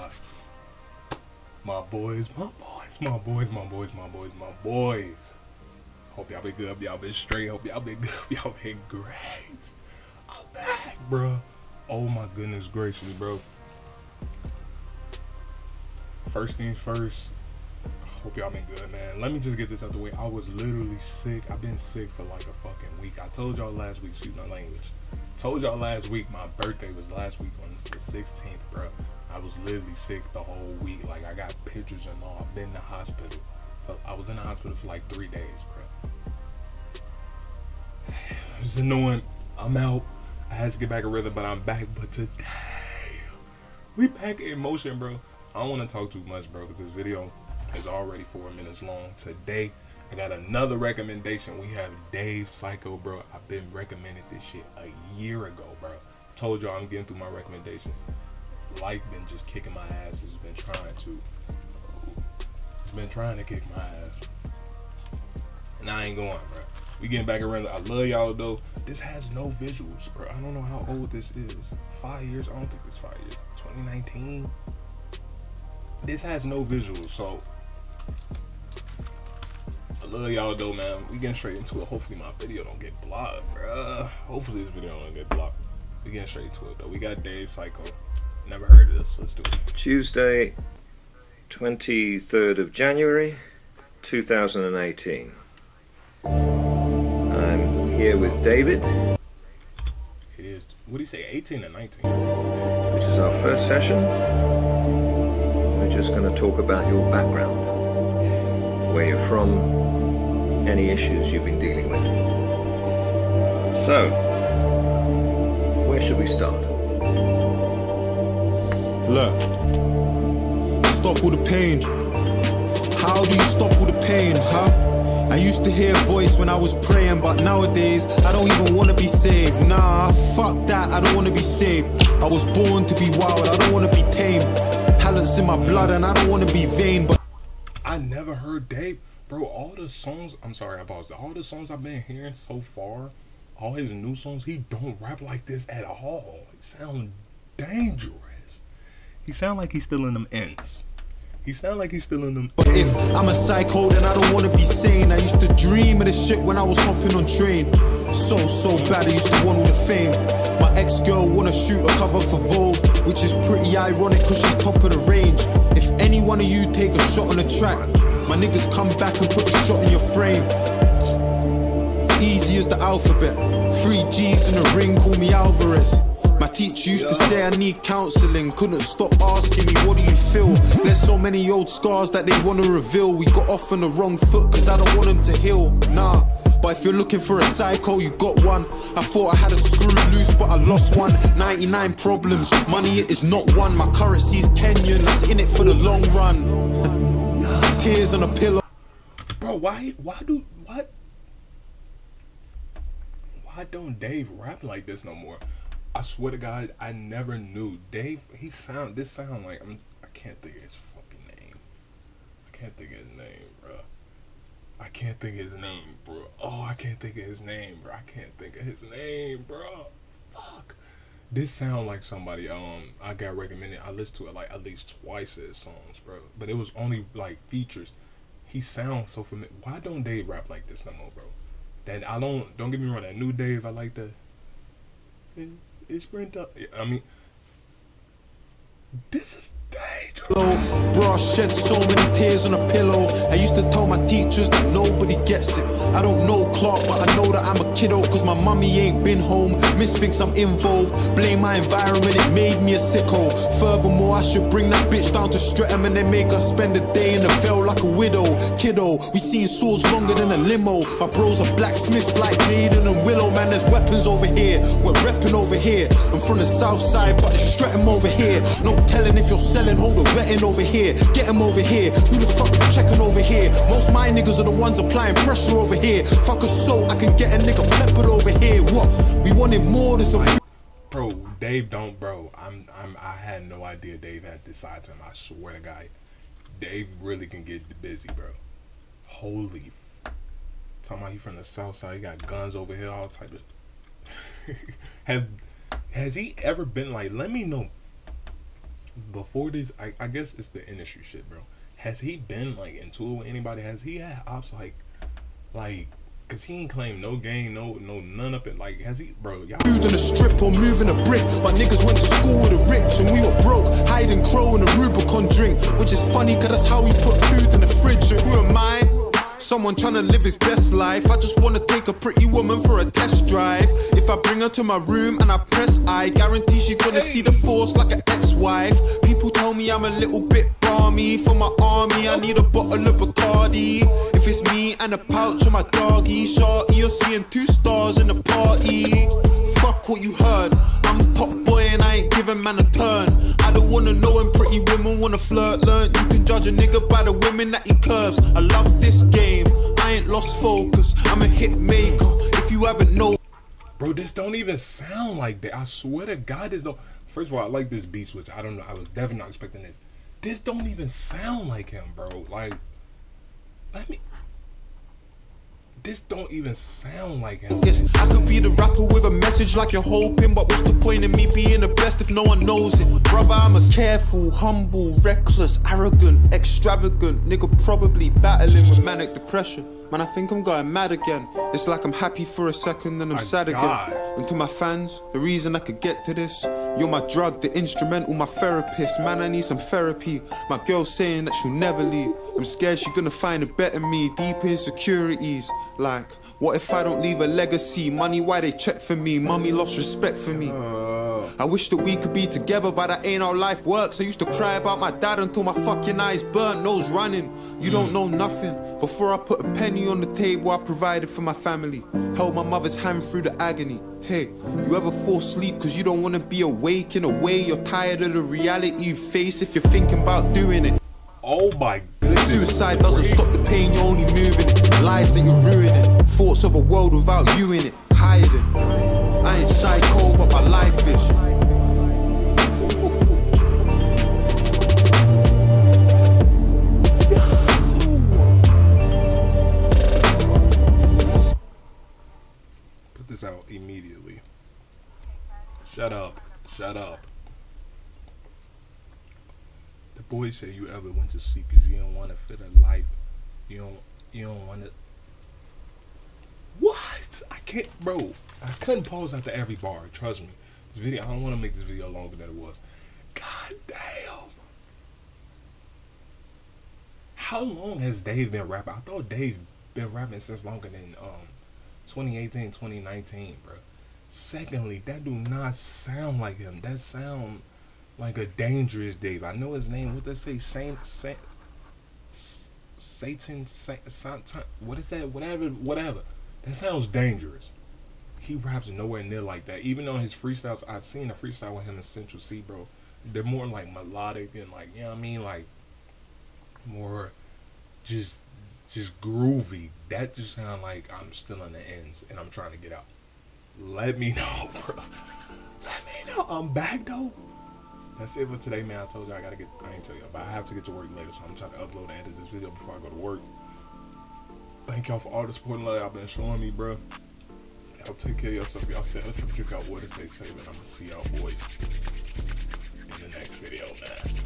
God. My boys, my boys, my boys, my boys, my boys, my boys. Hope y'all been good. Hope y'all been straight. Hope y'all been good. Y'all been great. I'm back, bro. Oh my goodness gracious, bro. First things first. Hope y'all been good, man. Let me just get this out the way. I was literally sick. I've been sick for like a fucking week. I told y'all last week, excuse my language. Told y'all last week my birthday was last week on the 16th, bro. I was literally sick the whole week. Like I got pictures and all. I've been in the hospital. I was in the hospital for like three days, bro. It's annoying. I'm out. I had to get back a rhythm, but I'm back. But today, we back in motion, bro. I don't want to talk too much, bro, because this video is already four minutes long. Today, I got another recommendation. We have Dave Psycho, bro. I've been recommended this shit a year ago, bro. Told y'all I'm getting through my recommendations. Life been just kicking my ass. It's been trying to. It's been trying to kick my ass. And I ain't going, bro. We getting back around. I love y'all though. This has no visuals, bro. I don't know how old this is. Five years? I don't think it's five years. 2019. This has no visuals, so I love y'all though, man. We getting straight into it. Hopefully my video don't get blocked, bro. Hopefully this video don't get blocked. We getting straight to it though. We got Dave Psycho. Never heard of this. Let's do it. Tuesday, 23rd of January, 2018. I'm here with David. It is. What do you say? 18 or 19? This is our first session. We're just going to talk about your background, where you're from, any issues you've been dealing with. So, where should we start? Look, stop all the pain. How do you stop all the pain, huh? I used to hear a voice when I was praying, but nowadays I don't even wanna be saved. Nah, fuck that, I don't wanna be saved. I was born to be wild, I don't wanna be tame. Talents in my blood, and I don't wanna be vain, but I never heard Dave, bro. All the songs, I'm sorry, I paused. All the songs I've been hearing so far, all his new songs, he don't rap like this at all. He sound dangerous. He sound like he's still in them ends. He sound like he's still in them. But if I'm a psycho, then I don't wanna be sane. I used to dream of this shit when I was hopping on train. So, so bad, I used to want all the fame. My ex-girl wanna shoot a cover for Vogue, which is pretty ironic cause she's top of the range. If any one of you take a shot on the track, my niggas come back and put a shot in your frame. Easy as the alphabet. Three G's in a ring, call me Alvarez. My teacher used to say I need counseling. Couldn't stop asking me, what do you feel? There's so many old scars that they wanna reveal. We got off on the wrong foot, cause I don't want them to heal. Nah. But if you're looking for a psycho, you got one. I thought I had a screw loose, but I lost one. 99 problems, money is not one. My currency's Kenyan, that's in it for the long run. Tears on a pillow. Bro, why why do what why don't Dave rap like this no more? I swear to God, I never knew. Dave, he sound this sound like I'm I can't think of his fucking name. I can't think of his name, bro. I can't think of his name, bro. Oh, I can't think of his name, bro. I can't think of his name, bro. Fuck. This sound like somebody um I got recommended. I listened to it like at least twice his songs, bro. But it was only like features. He sounds so familiar. Why don't Dave rap like this no more, bro? That I don't don't get me wrong. That new Dave, I like the. It's sprint up. I mean, this is dangerous. I shed so many tears on a pillow. I used to tell my teachers that nobody gets it. I don't know Clark, but I know that I'm a kiddo. Cause my mummy ain't been home. Miss thinks I'm involved. Blame my environment, it made me a sicko. Furthermore, I should bring that bitch down to Streatham and then make her spend a day in the veil like a widow. Kiddo, we seen swords longer than a limo. My bros are blacksmiths like Jaden and Willow. Man, there's weapons over here. We're repping over here. I'm from the south side, but it's Streatham over here. No telling if you're selling, hold a wetting over here. Get him over here. Who the fuck you checking over here? Most my niggas are the ones applying pressure over here. Fuck a soul, I can get a nigga peppered over here. What? We wanted more than some. Bro, Dave don't, bro. I'm, I'm, I had no idea Dave had this side to him. I swear to God, Dave really can get busy, bro. Holy, f- talking about he from the south side. He got guns over here, all type of. have, has he ever been like? Let me know. Before this, I, I guess it's the industry shit, bro. Has he been like into it with anybody? Has he had ops like, like, cause he ain't claimed no game, no, no none up it. Like, has he, bro? Y'all. In a strip or moving a brick. My niggas went to school with the rich and we were broke. Hiding crow in a Rubicon drink. Which is funny cause that's how we put food Someone trying to live his best life. I just wanna take a pretty woman for a test drive. If I bring her to my room and I press I, guarantee she gonna see the force like an ex-wife. People tell me I'm a little bit balmy for my army. I need a bottle of Bacardi. If it's me and a pouch of my doggy, shorty, you're seeing two stars in the party. Fuck what you heard. I'm top boy and I ain't giving man a turn. I don't wanna know when pretty women wanna flirt. Learn you can judge a nigga by the women that he curves. I love this lost focus. I'm a hit maker. If you haven't know. Bro, this don't even sound like that. I swear to God, this don't. First of all, I like this beat switch. I don't know. I was definitely not expecting this. This don't even sound like him, bro. Like, let me. This don't even sound like him. Yes, I could be the rapper with a message like you're hoping, but what's the point in me being the best if no one knows it? Brother, I'm a careful, humble, reckless, arrogant, extravagant nigga, probably battling with manic depression. Man, I think I'm going mad again. It's like I'm happy for a second, then I'm My sad God. again. And to my fans, the reason I could get to this, you're my drug, the instrumental, my therapist. Man, I need some therapy. My girl's saying that she'll never leave. I'm scared she's gonna find a better me, deep insecurities. Like, what if I don't leave a legacy? Money, why they check for me? Mommy lost respect for me. I wish that we could be together, but that ain't how life works. I used to cry about my dad until my fucking eyes burnt, nose running. You don't hmm. know nothing. Before I put a penny on the table, I provided for my family. Held my mother's hand through the agony. Hey, you ever fall asleep because you don't want to be awake in a way you're tired of the reality you face if you're thinking about doing it? Oh my goodness. Suicide doesn't stop the pain, you're only moving it. Lives that you're ruining. Thoughts of a world without you in it. Hiding. I ain't psycho, but my life is. Boy said you ever went to sleep because you don't want to fit a life. You don't. You don't want to. What? I can't, bro. I couldn't pause after every bar. Trust me. This video. I don't want to make this video longer than it was. God damn. How long has Dave been rapping? I thought Dave been rapping since longer than um 2018, 2019, bro. Secondly, that do not sound like him. That sound like a dangerous Dave. I know his name. What they say? Saint, Saint, Satan, Saint, Satan. What is that? Whatever, whatever. That sounds dangerous. He raps nowhere near like that. Even on his freestyles, I've seen a freestyle with him in Central Cee, bro. They're more like melodic and like, you know what I mean? Like more just just groovy. That just sound like I'm still in the ends and I'm trying to get out. Let me know, bro. Let me know. I'm back though. That's it for today, man. I told you I gotta get. I ain't tell you, but I have to get to work later, so I'm trying to upload and edit this video before I go to work. Thank y'all for all the support and love y'all been showing me, bro. Y'all take care of yourself. Y'all stay of check out water, stay safe, and I'm gonna see y'all boys in the next video, man.